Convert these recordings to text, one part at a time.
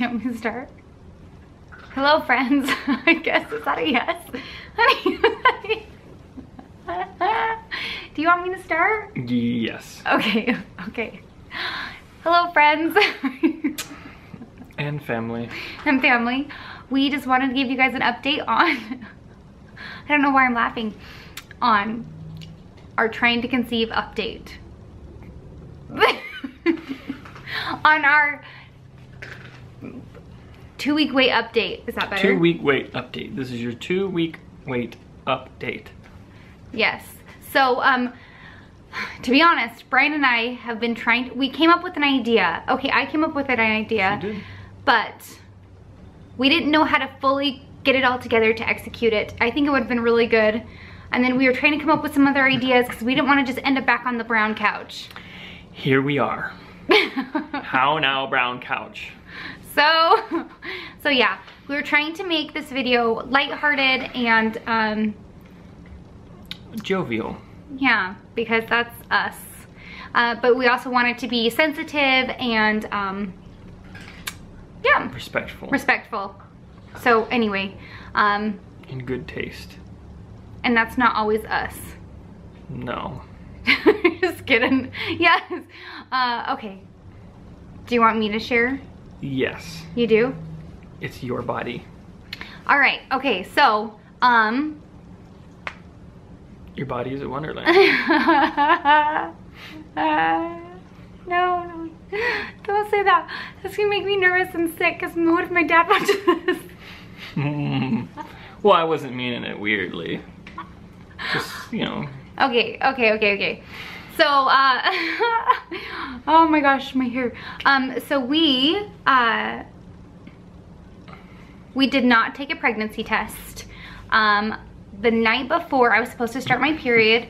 you want me to start? Hello, friends. I guess, is that a yes? Do you want me to start? Yes. Okay, okay. Hello, friends. and family. And family. We just wanted to give you guys an update on, I don't know why I'm laughing, on our trying to conceive update. on our two week wait update. Is that better? Two week wait update. This is your two week wait update. Yes. So, um, to be honest, Brian and I have been trying, to, we came up with an idea. Okay, I came up with an idea. But we didn't know how to fully get it all together to execute it. I think it would have been really good. And then we were trying to come up with some other ideas because we didn't want to just end up back on the brown couch. Here we are. how now, brown couch? So, so yeah, we were trying to make this video lighthearted and, um, jovial. Yeah, because that's us. Uh, but we also wanted to be sensitive and, um, yeah. Respectful. Respectful. So anyway, um. In good taste. And that's not always us. No. Just kidding. Yes. Uh, okay. Do you want me to share? Yes. You do? It's your body. All right. Okay. So, um. Your body is a wonderland. uh, no, no. Don't say that. That's gonna make me nervous and sick because what if my dad watches this? Mm. Well, I wasn't meaning it weirdly. Just, you know. Okay, okay, okay, okay. So, uh, oh my gosh, my hair. Um, so we, uh, we did not take a pregnancy test. Um, the night before I was supposed to start my period,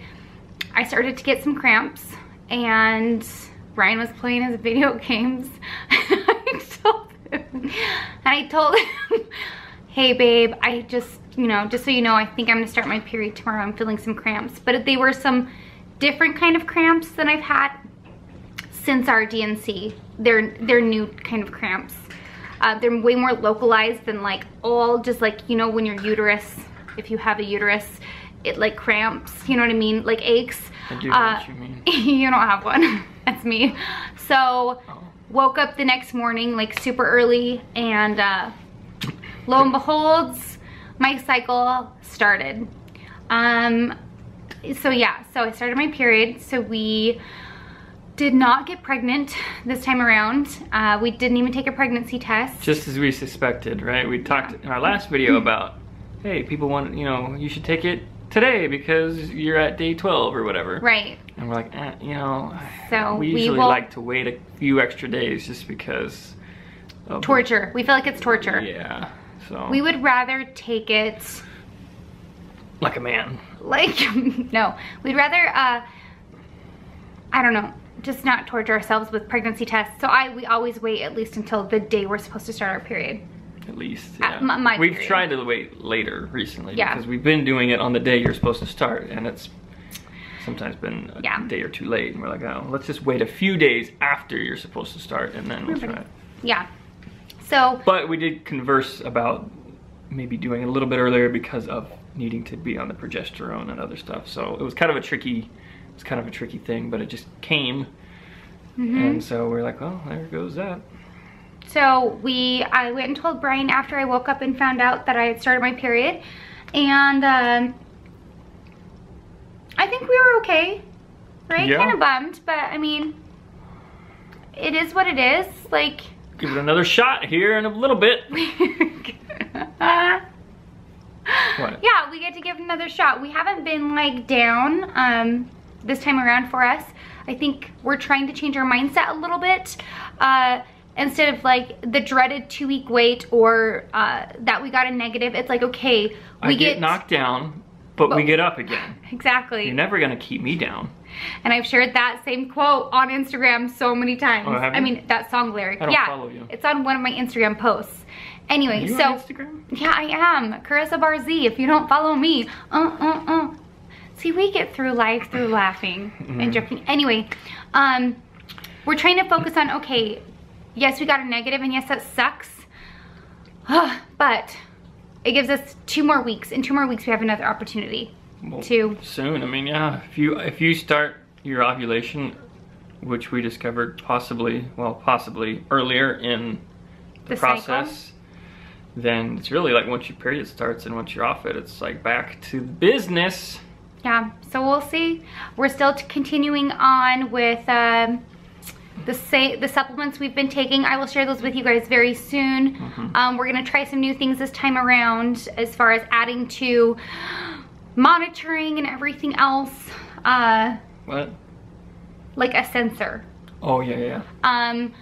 I started to get some cramps and Brian was playing his video games. I told him, I told him, hey babe, I just, you know, just so you know, I think I'm gonna start my period tomorrow. I'm feeling some cramps. But they were some different kind of cramps than I've had since our D&C. They're, they're new kind of cramps. Uh, they're way more localized than like all just like, you know, when your uterus, if you have a uterus, it like cramps, you know what I mean? Like aches. I do uh, what you mean. you don't have one. That's me. So oh. woke up the next morning like super early and uh, lo and behold, my cycle started. Um, so yeah, so I started my period. So we did not get pregnant this time around. Uh, we didn't even take a pregnancy test. Just as we suspected, right? We talked in our last video about, hey, people want, you know, you should take it today because you're at day 12 or whatever. Right. And we're like, eh, you know, so we usually we like to wait a few extra days just because torture. We feel like it's torture. Yeah. So we would rather take it like a man. Like no, we'd rather uh I don't know, just not torture ourselves with pregnancy tests. So I we always wait at least until the day we're supposed to start our period. At least, yeah. At my we've period. tried to wait later recently yeah. because we've been doing it on the day you're supposed to start and it's sometimes been a yeah. day or two late and we're like, oh, let's just wait a few days after you're supposed to start and then we'll try it. Yeah. So. But we did converse about maybe doing it a little bit earlier because of needing to be on the progesterone and other stuff. So it was kind of a tricky, it's kind of a tricky thing, but it just came. Mm -hmm. And so we're like, well, there goes that. So we, I went and told Brian after I woke up and found out that I had started my period. And um, I think we were okay, right? Yeah. Kind of bummed, but I mean, it is what it is. Like, give it another shot here in a little bit. what? Yeah, we get to give another shot. We haven't been like down um, this time around for us. I think we're trying to change our mindset a little bit. Uh, instead of like the dreaded two week wait or uh, that we got a negative, it's like, okay, we I get, get knocked down, but, but we get up again. Exactly. You're never gonna keep me down. And I've shared that same quote on Instagram so many times. Oh, I mean, that song lyric. I don't yeah, follow you. It's on one of my Instagram posts. Anyway, so Instagram? yeah, I am Carissa Barzee. If you don't follow me, uh, uh, uh. See, we get through life through laughing mm and joking. Anyway, um, we're trying to focus on okay. Yes, we got a negative, and yes, that sucks. but it gives us two more weeks. In two more weeks, we have another opportunity Well, to. soon. I mean, yeah. If you if you start your ovulation, which we discovered possibly, well, possibly earlier in the, The cycle? process, then it's really like once your period starts and once you're off it, it's like back to business. Yeah, so we'll see. We're still continuing on with um, the sa- the supplements we've been taking. I will share those with you guys very soon. Mm-hmm. Um, we're gonna try some new things this time around as far as adding to monitoring and everything else, uh, What? like a sensor. Oh yeah, yeah. Um,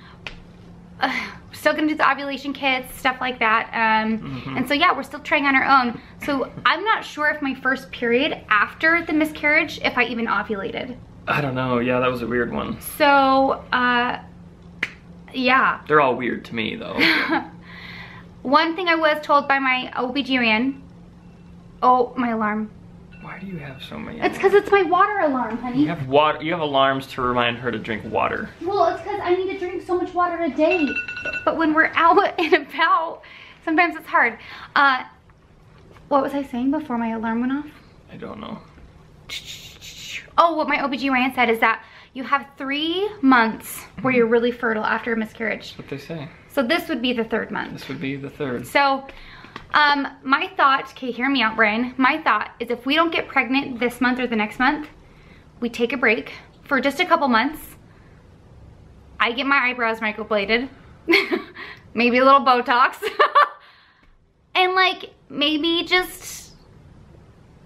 uh, still gonna do the ovulation kits, stuff like that. Um, Mhm. And so yeah, we're still trying on our own. So I'm not sure if my first period after the miscarriage, if I even ovulated. I don't know. Yeah, that was a weird one. So, uh, yeah. They're all weird to me though. One thing I was told by my OBGYN, oh, my alarm. Why do you have so many? It's because it's my water alarm, honey. you have water. You have alarms to remind her to drink water. Well, it's because I need to drink so much water a day. But when we're out and about, sometimes it's hard. Uh, what was I saying before my alarm went off? I don't know. Oh, what my OBGYN said is that you have three months where you're really fertile after a miscarriage. What they say. So this would be the third month. This would be the third. So, um, my thought, okay, hear me out, Brian. My thought is if we don't get pregnant this month or the next month, we take a break for just a couple months. I get my eyebrows microbladed, maybe a little Botox, and like maybe just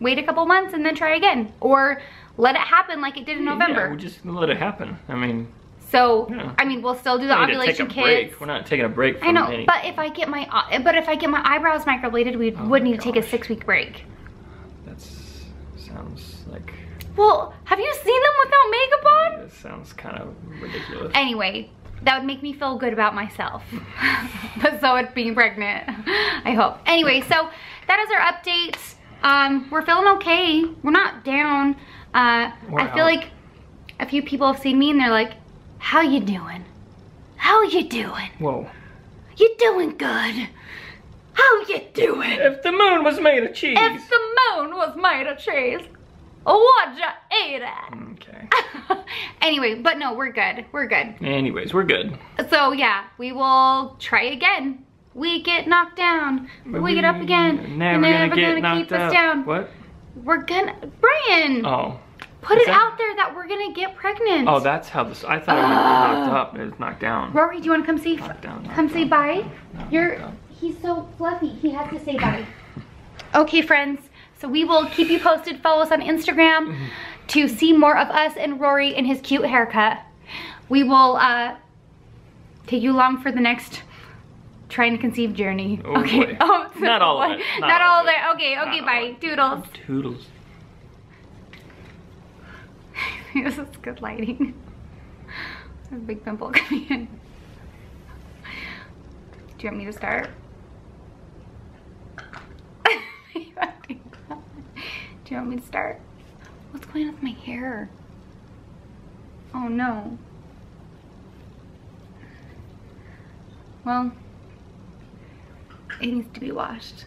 wait a couple months and then try again, or let it happen like it did in November. Yeah, we just let it happen. I mean, so, Yeah. I mean, we'll still do the we need to take ovulation a kits. break. We're not taking a break from I know, any. but if I get my uh, but if I get my eyebrows microbladed, we Oh would need to take a six week break. That sounds like Well, have you seen them without makeup on? that sounds kind of ridiculous. Anyway, that would make me feel good about myself. but so would being pregnant. I hope. Anyway, so that is our update. Um, we're feeling okay. We're not down. Uh, I feel out. like a few people have seen me and they're like, "How you doing? How you doing? Whoa! You doing good? How you doing?" If the moon was made of cheese. If the moon was made of cheese, what'd you eat it? Okay. anyway, but no, we're good. We're good. Anyways, we're good. So yeah, we will try again. We get knocked down, but we get up again. Never and gonna never get gonna knocked keep us down. What? We're gonna, Brian, Oh. Put is it that- out there that we're gonna get pregnant. Oh, that's how this. I thought it meant knocked up. It's knocked down. Rory, do you want to come see? Knocked down. knocked Come say bye. You're. He's so fluffy. He has to say bye. Okay, friends. So we will keep you posted. Follow us on Instagram to see more of us and Rory and his cute haircut. We will uh, take you along for the next trying to conceive journey. Oh, okay. boy. Oh, Not all of it. Not, Not all of it. it. Okay. Okay. Not bye. it. Doodles. Toodles. this is good lighting. A big pimple coming in. Do you want me to start? Do you want me to start? What's going on with my hair? Oh no. Well, it needs to be washed.